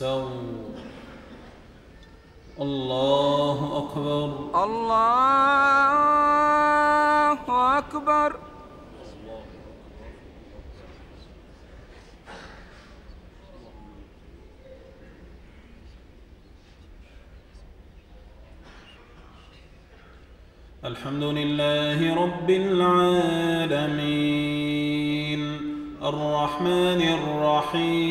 استووا الله أكبر. الله أكبر. الحمد لله رب العالمين. الرحمن الرحيم.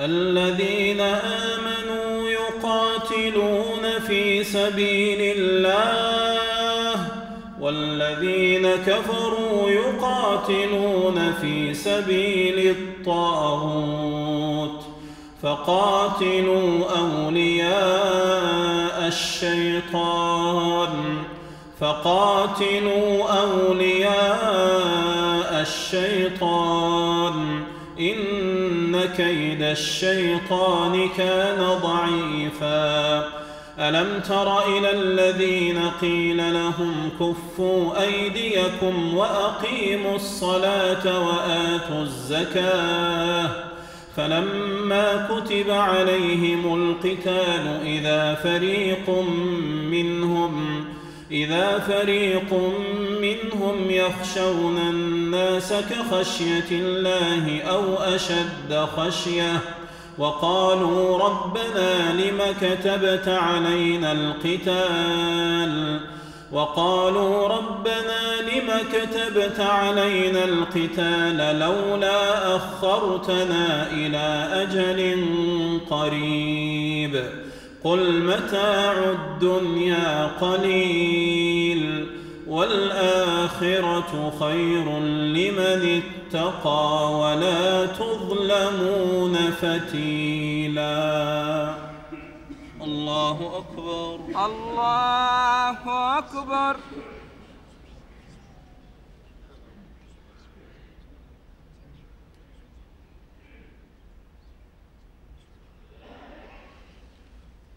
الذين آمنوا يقاتلون في سبيل الله والذين كفروا يقاتلون في سبيل الطاغوت فقاتلوا أولياء الشيطان فقاتلوا أولياء الشيطان. كيد الشيطان كان ضعيفا. ألم تر إلى الذين قيل لهم كفوا أيديكم وأقيموا الصلاة وآتوا الزكاة؟ فلما كتب عليهم القتال إذا فريق منهم إذا فريق منهم يخشون الناس كخشية الله أو أشد خشية وقالوا ربنا لم كتبت علينا القتال وقالوا ربنا لم كتبت علينا القتال لولا أخرتنا إلى أجل قريب قل متاع الدنيا قليل والآخرة خير لمن اتقى ولا تظلمون فتيلا الله أكبر الله أكبر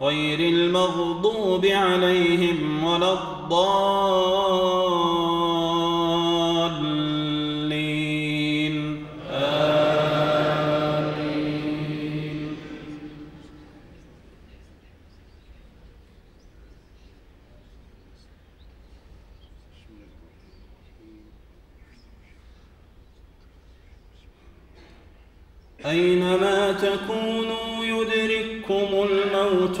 غير المغضوب عليهم ولا الضالين. آمين أينما يدرككم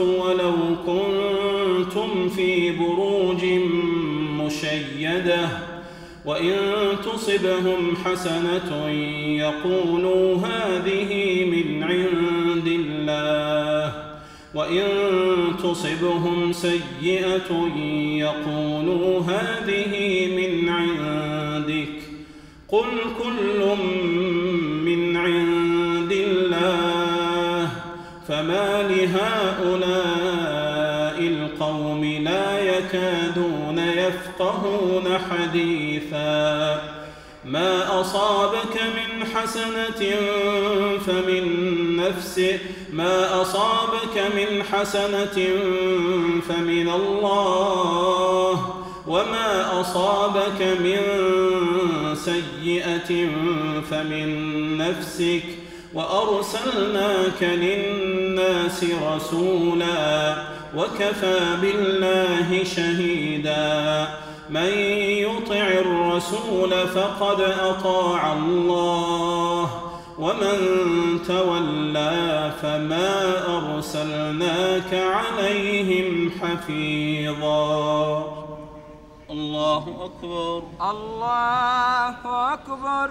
الموت ولو كنتم في بروج مشيدة وإن تصبهم حسنة يقولوا هذه من عند الله وإن تصبهم سيئة يقولوا هذه من عندك قل كل من فما لهؤلاء القوم لا يكادون يفقهون حديثا. ما أصابك من حسنة فمن نفسك ما أصابك من حسنة فمن الله وما أصابك من سيئة فمن نفسك. وأرسلناك للناس رسولا وكفى بالله شهيدا. من يطع الرسول فقد أطاع الله ومن تولى فما أرسلناك عليهم حفيظا. الله أكبر. الله أكبر.